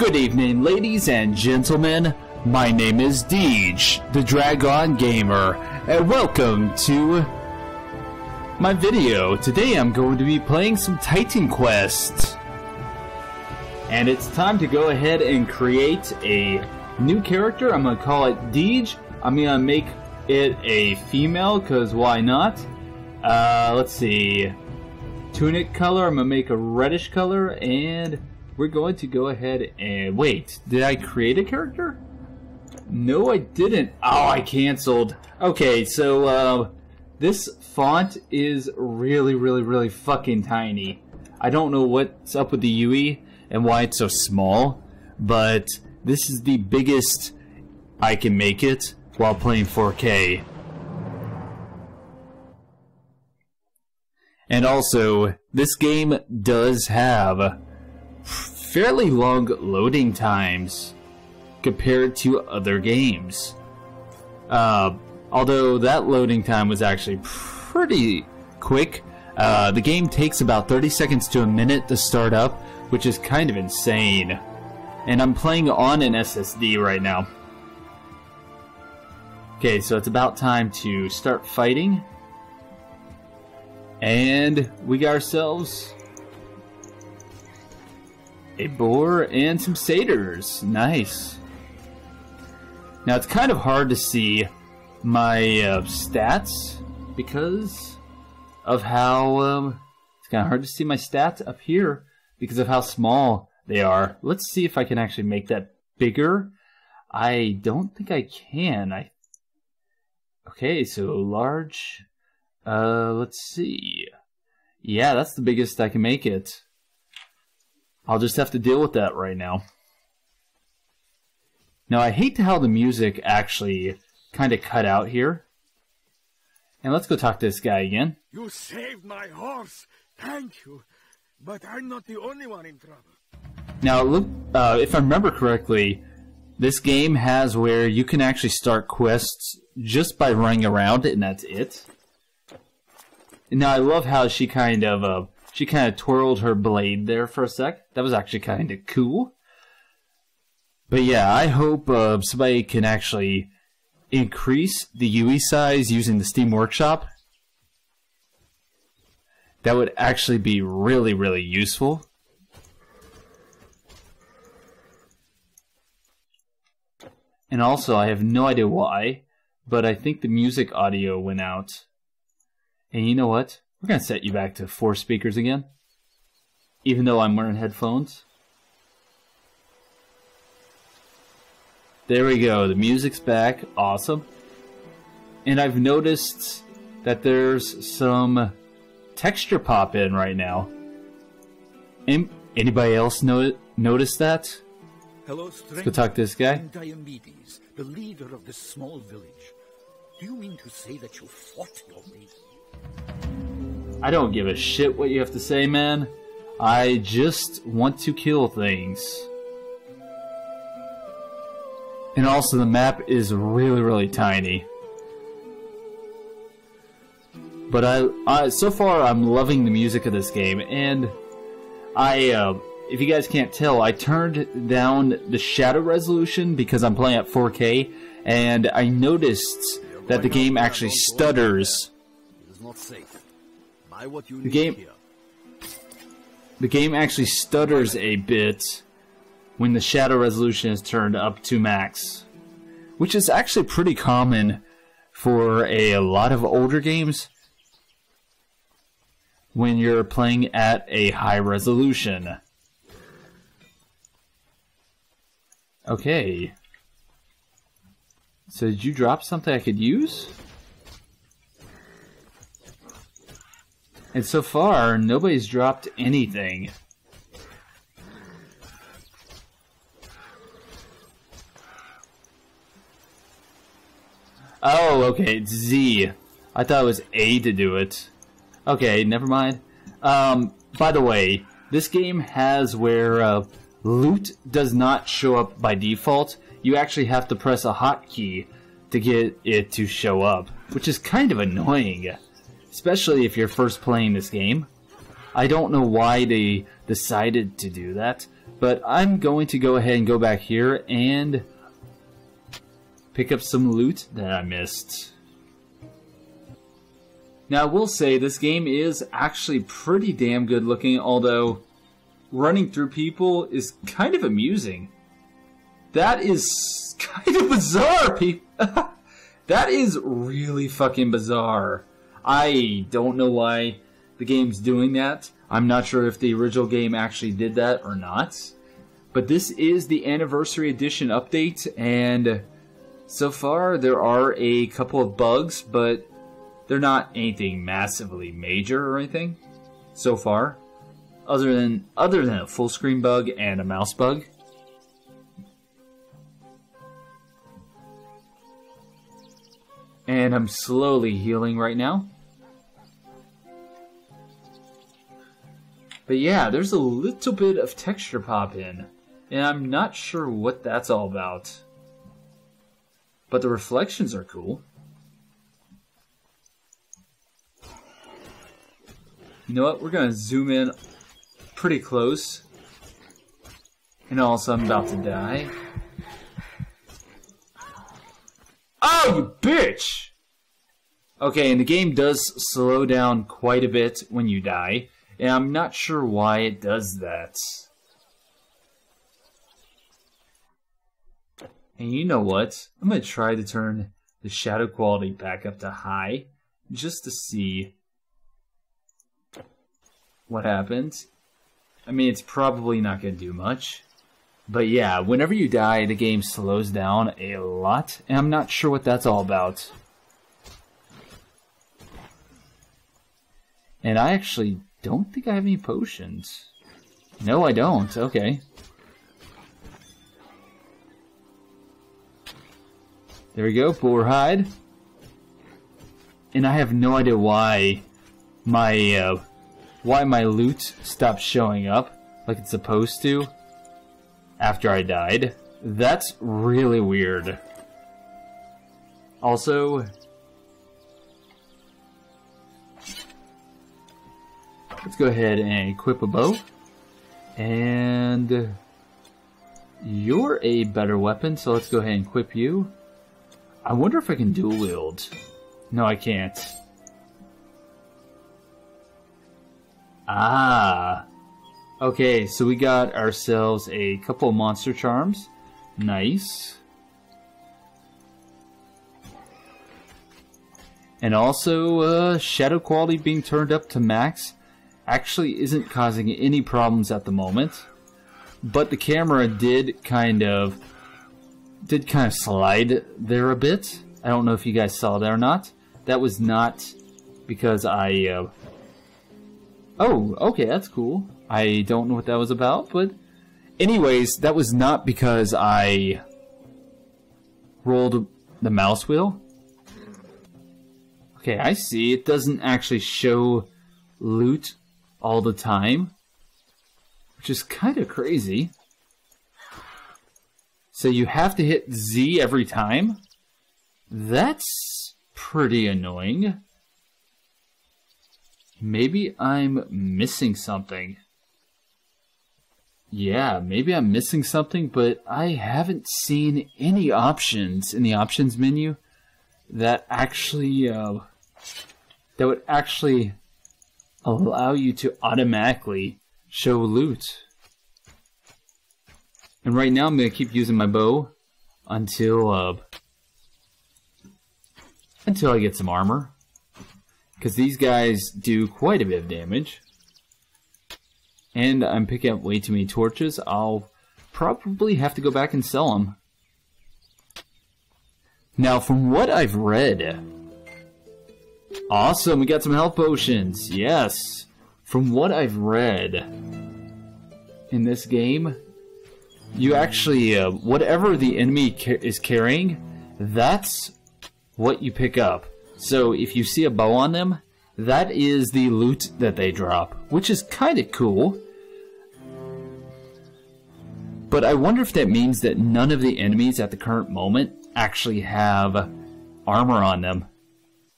Good evening, ladies and gentlemen. My name is Deej, the Dragon Gamer, and welcome to my video. Today I'm going to be playing some Titan Quest. And it's time to go ahead and create a new character. I'm going to call it Deej. I'm going to make it a female, because why not? Uh, let's see. Tunic color, I'm going to make a reddish color, and we're going to go ahead and... Wait, did I create a character? No, I didn't. Oh, I canceled. Okay, so, uh, this font is really, really, really fucking tiny. I don't know what's up with the UI and why it's so small, but this is the biggest I can make it while playing 4K. And also, this game does have fairly long loading times compared to other games. Uh, although that loading time was actually pretty quick. Uh, the game takes about 30 seconds to a minute to start up, which is kind of insane. And I'm playing on an SSD right now. Okay, so it's about time to start fighting. And we got ourselves a boar and some satyrs. Nice. Now it's kind of hard to see my uh, stats because of how um, it's kind of hard to see my stats up here because of how small they are. Let's see if I can actually make that bigger. I don't think I can. I okay, so large uh, let's see. Yeah, that's the biggest I can make it. I'll just have to deal with that right now. Now, I hate how the music actually kind of cut out here. And let's go talk to this guy again. You saved my horse. Thank you. But I'm not the only one in trouble. Now, look, uh, if I remember correctly, this game has where you can actually start quests just by running around, and that's it. Now I love how she kind of uh, she kind of twirled her blade there for a sec. That was actually kind of cool. But yeah, I hope uh, somebody can actually increase the UI size using the Steam Workshop. That would actually be really, really useful. And also, I have no idea why, but I think the music audio went out. And you know what? We're going to set you back to four speakers again. Even though I'm wearing headphones. There we go. The music's back. Awesome. And I've noticed that there's some texture pop in right now. Anybody else know notice that? Hello, Let's go talk to this guy. Diomedes, the leader of this small village. Do you mean to say that you fought your way I don't give a shit what you have to say, man. I just want to kill things. And also, the map is really, really tiny. But I, I so far, I'm loving the music of this game, and I, uh, if you guys can't tell, I turned down the shadow resolution because I'm playing at 4K, and I noticed that the game actually stutters. The game, the game actually stutters a bit when the shadow resolution is turned up to max, which is actually pretty common for a, a lot of older games when you're playing at a high resolution. Okay. So did you drop something I could use? And so far, nobody's dropped anything. Oh, okay, it's Z. I thought it was A to do it. Okay, never mind. Um, by the way, this game has where uh, loot does not show up by default. You actually have to press a hotkey to get it to show up, which is kind of annoying especially if you're first playing this game. I don't know why they decided to do that, But I'm going to go ahead and go back here and pick up some loot that I missed. Now, I will say this game is actually pretty damn good looking, although running through people is kind of amusing. That is kind of bizarre, people. that is really fucking bizarre. I don't know why the game's doing that. I'm not sure if the original game actually did that or not. But this is the anniversary edition update, and so far there are a couple of bugs, but they're not anything massively major or anything so far. Other than other than a full screen bug and a mouse bug. And I'm slowly healing right now. But yeah, there's a little bit of texture pop in, and I'm not sure what that's all about. But the reflections are cool. You know what? We're gonna zoom in pretty close. And also, I'm about to die. Oh, you bitch! Okay, and the game does slow down quite a bit when you die. And I'm not sure why it does that. And you know what? I'm going to try to turn the shadow quality back up to high just to see what happens. I mean, it's probably not going to do much. But yeah, whenever you die, the game slows down a lot, and I'm not sure what that's all about. And I actually don't think I have any potions. No, I don't. Okay. There we go, boar hide. And I have no idea why my uh, why my loot stopped showing up like it's supposed to after I died. That's really weird. Also, Let's go ahead and equip a bow. And you're a better weapon, so let's go ahead and equip you. I wonder if I can dual wield. No, I can't. Ah. Okay, so we got ourselves a couple of monster charms. Nice. And also, uh, shadow quality being turned up to max actually isn't causing any problems at the moment. But the camera did kind of did kind of slide there a bit. I don't know if you guys saw that or not. That was not because I uh, Oh, okay, that's cool. I don't know what that was about, but anyways, that was not because I rolled the mouse wheel. Okay, I see. It doesn't actually show loot all the time, which is kind of crazy. So you have to hit Z every time? That's pretty annoying. Maybe I'm missing something. Yeah, maybe I'm missing something, but I haven't seen any options in the options menu that actually uh, that would actually allow you to automatically show loot. And right now I'm going to keep using my bow until uh, until I get some armor. Because these guys do quite a bit of damage. And I'm picking up way too many torches. I'll probably have to go back and sell them. Now, from what I've read, Awesome, we got some health potions. Yes. From what I've read in this game, you actually, uh, whatever the enemy ca is carrying, that's what you pick up. So if you see a bow on them, that is the loot that they drop, which is kind of cool. But I wonder if that means that none of the enemies at the current moment actually have armor on them.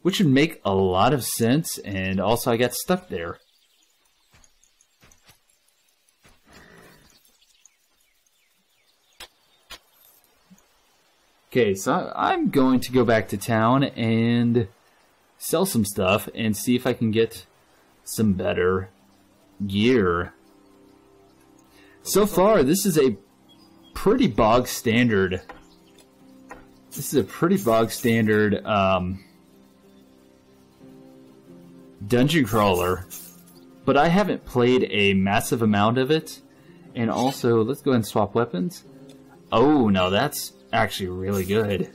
Which would make a lot of sense, and also I got stuck there. Okay, so I'm going to go back to town and sell some stuff and see if I can get some better gear. So far, this is a pretty bog standard. This is a pretty bog standard um, dungeon crawler, but I haven't played a massive amount of it. And also, let's go and swap weapons. Oh, no, that's actually really good.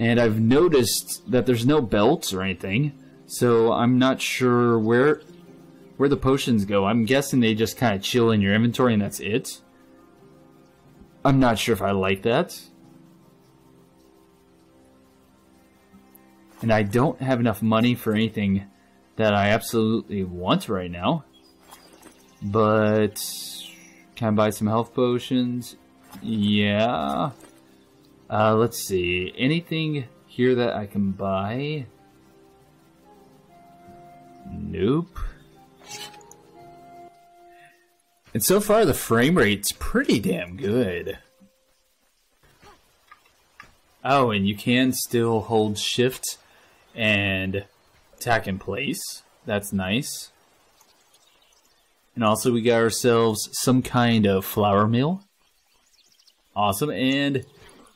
And I've noticed that there's no belts or anything, so I'm not sure where where the potions go. I'm guessing they just kind of chill in your inventory and that's it. I'm not sure if I like that. And I don't have enough money for anything that I absolutely want right now. But can I buy some health potions? Yeah. Uh, let's see. Anything here that I can buy? Nope. And so far, the frame rate's pretty damn good. Oh, and you can still hold shift and attack in place. That's nice. And also, we got ourselves some kind of flour mill. Awesome. And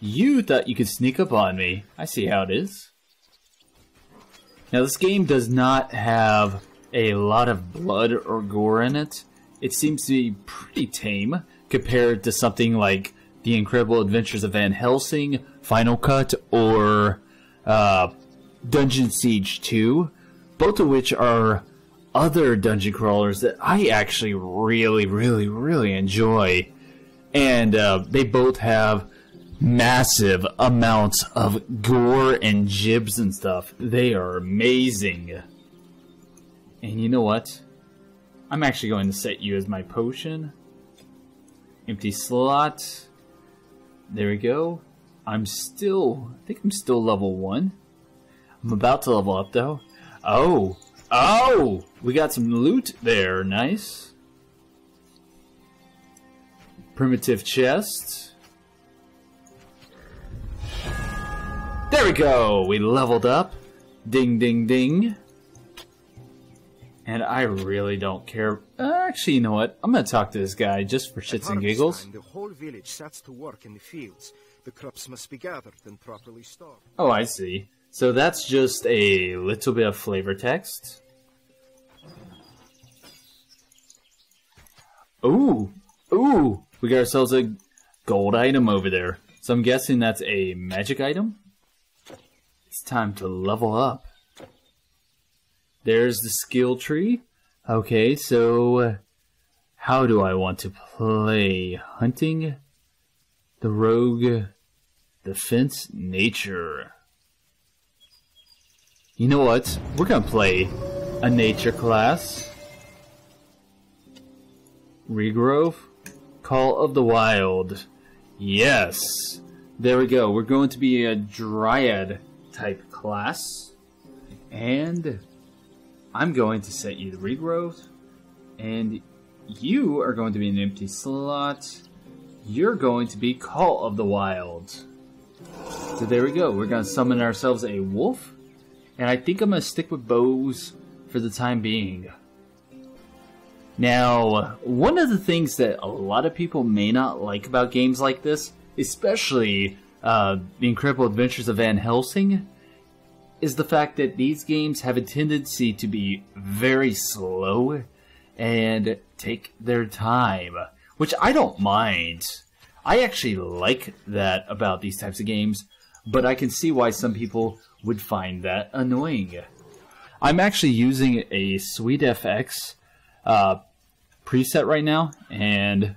you thought you could sneak up on me. I see how it is. Now, this game does not have a lot of blood or gore in it. It seems to be pretty tame compared to something like The Incredible Adventures of Van Helsing, Final Cut, or uh, Dungeon Siege 2, both of which are other dungeon crawlers that I actually really, really, really enjoy. And uh, they both have massive amounts of gore and gibs and stuff. They are amazing. And you know what? I'm actually going to set you as my potion. Empty slot. There we go. I'm still, I think I'm still level 1. I'm about to level up though. Oh! Oh! We got some loot there. Nice. Primitive chest. There we go! We leveled up. Ding, ding, ding. And I really don't care. Uh, actually, you know what? I'm gonna talk to this guy just for shits and giggles. Time, the whole village sets to work in the fields. The crops must be gathered and properly stored. Oh, I see. So that's just a little bit of flavor text. Ooh, ooh, we got ourselves a gold item over there. So I'm guessing that's a magic item. Time to level up. There's the skill tree. Okay, so uh, how do I want to play? Hunting, the rogue, defense, nature. You know what? We're gonna play a nature class. Regrowth, Call of the Wild. Yes! There we go. We're going to be a Dryad type class. And I'm going to set you the regrowth, and you are going to be an empty slot. You're going to be Call of the Wild. So there we go. We're going to summon ourselves a wolf, and I think I'm going to stick with bows for the time being. Now, one of the things that a lot of people may not like about games like this, especially uh, The Incredible Adventures of Van Helsing, is the fact that these games have a tendency to be very slow and take their time, which I don't mind. I actually like that about these types of games, but I can see why some people would find that annoying. I'm actually using a SweetFX uh, preset right now, and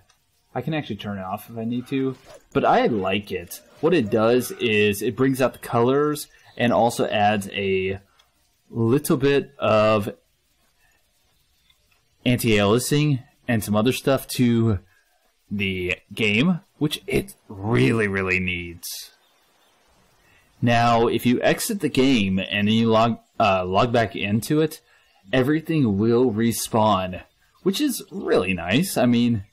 I can actually turn it off if I need to, but I like it. What it does is it brings out the colors and also adds a little bit of anti-aliasing and some other stuff to the game, which it really, really needs. Now, if you exit the game and then you log uh, log back into it, everything will respawn, which is really nice. I mean,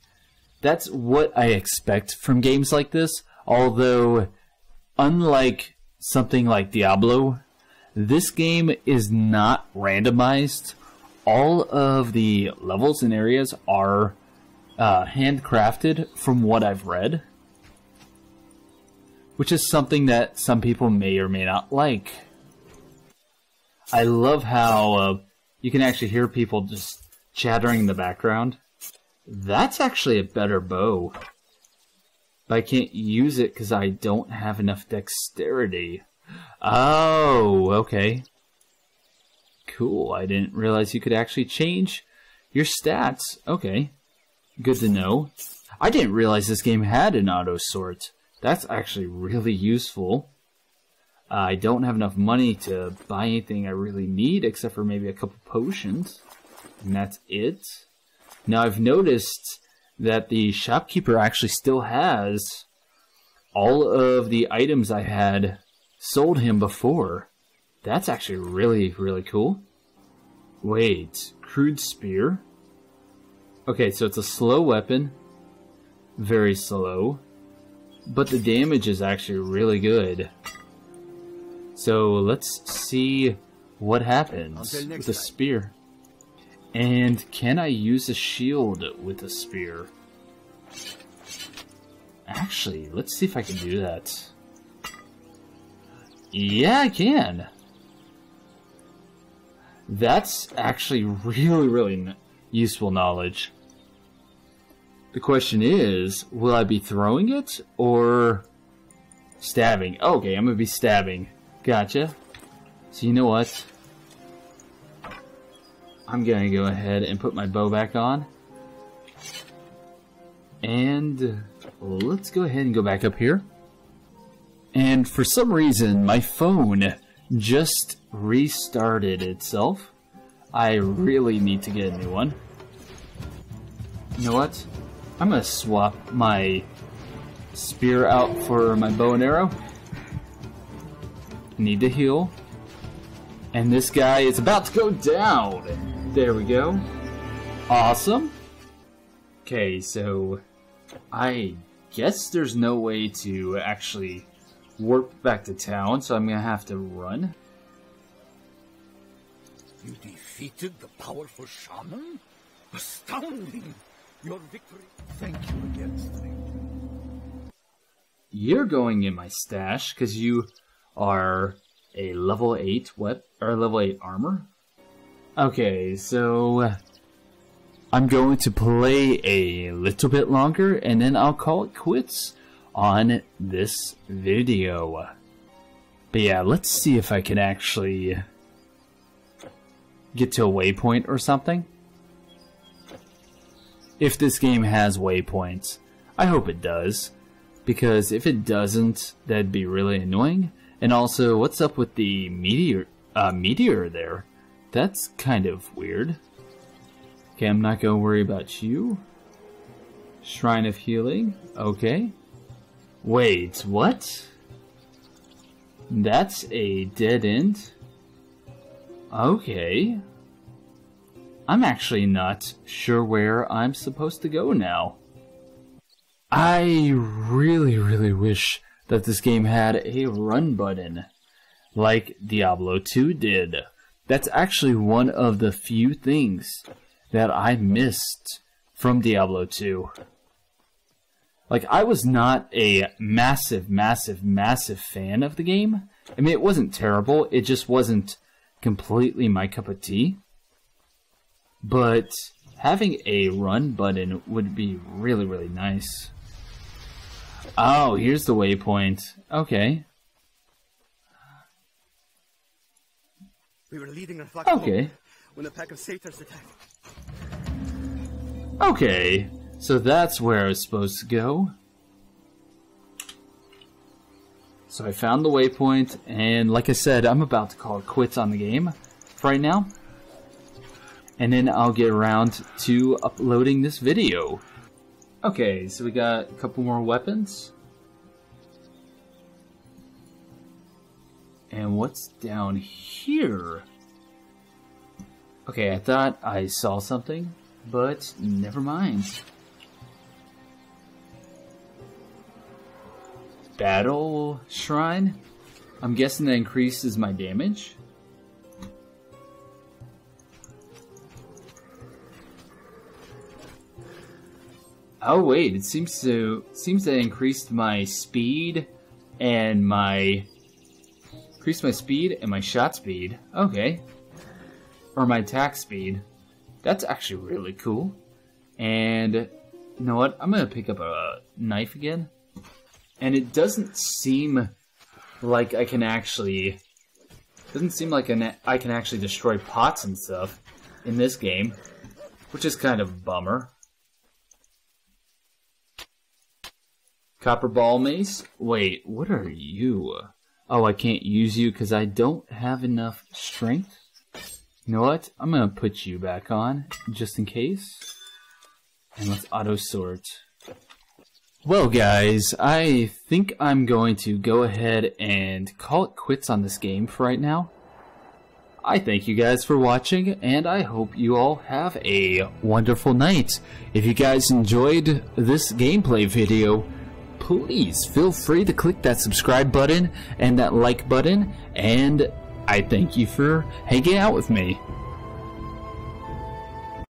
that's what I expect from games like this. Although, unlike something like Diablo, this game is not randomized. All of the levels and areas are uh, handcrafted from what I've read, which is something that some people may or may not like. I love how uh, you can actually hear people just chattering in the background. That's actually a better bow. But I can't use it because I don't have enough dexterity. Oh, okay. Cool, I didn't realize you could actually change your stats. Okay, good to know. I didn't realize this game had an auto sort. That's actually really useful. Uh, I don't have enough money to buy anything I really need except for maybe a couple potions. And that's it. Now I've noticed that the shopkeeper actually still has all of the items I had sold him before. That's actually really, really cool. Wait, crude spear? Okay, so it's a slow weapon. Very slow. But the damage is actually really good. So let's see what happens with the spear. And can I use a shield with a spear? Actually, let's see if I can do that. Yeah, I can. That's actually really, really useful knowledge. The question is, will I be throwing it or stabbing? Okay, I'm gonna be stabbing. Gotcha. So you know what? I'm gonna go ahead and put my bow back on. And let's go ahead and go back up here. And for some reason, my phone just restarted itself. I really need to get a new one. You know what? I'm gonna swap my spear out for my bow and arrow. Need to heal. And this guy is about to go down. There we go. Awesome. Okay, so I guess there's no way to actually warp back to town, so I'm gonna have to run. You defeated the powerful shaman? Astounding! Your victory. Thank you again, stranger. You're going in my stash because you are a level 8 what or level 8 armor. Okay, so I'm going to play a little bit longer and then I'll call it quits on this video. But yeah, let's see if I can actually get to a waypoint or something. If this game has waypoints. I hope it does. Because if it doesn't, that'd be really annoying. And also, what's up with the meteor, uh, meteor there? That's kind of weird. Okay, I'm not gonna worry about you. Shrine of Healing, okay. Wait, what? That's a dead end? Okay. I'm actually not sure where I'm supposed to go now. I really, really wish that this game had a run button, like Diablo 2 did. That's actually one of the few things that I missed from Diablo 2. Like, I was not a massive, massive, massive fan of the game. I mean, it wasn't terrible, it just wasn't completely my cup of tea. But having a run button would be really, really nice. Oh, here's the waypoint. Okay. We were leading our flock Okay. when a pack of satyrs attacked. Okay. So that's where I was supposed to go. So I found the waypoint, and like I said, I'm about to call it quits on the game for right now. And then I'll get around to uploading this video. Okay, so we got a couple more weapons. And what's down here? Okay, I thought I saw something, but never mind. Battle Shrine? I'm guessing that increases my damage. Oh wait, it seems to seems to increase my speed and my increased my speed and my shot speed. Okay. Or my attack speed. That's actually really cool. And you know what? I'm gonna pick up a knife again. And it doesn't seem like I can actually doesn't seem like an, I can actually destroy pots and stuff in this game, which is kind of a bummer. Copper ball mace? Wait, what are you? Oh, I can't use you because I don't have enough strength? You know what? I'm gonna put you back on, just in case. And let's auto sort. Well guys, I think I'm going to go ahead and call it quits on this game for right now. I thank you guys for watching, and I hope you all have a wonderful night. If you guys enjoyed this gameplay video, please feel free to click that subscribe button and that like button, and I thank you for hanging out with me.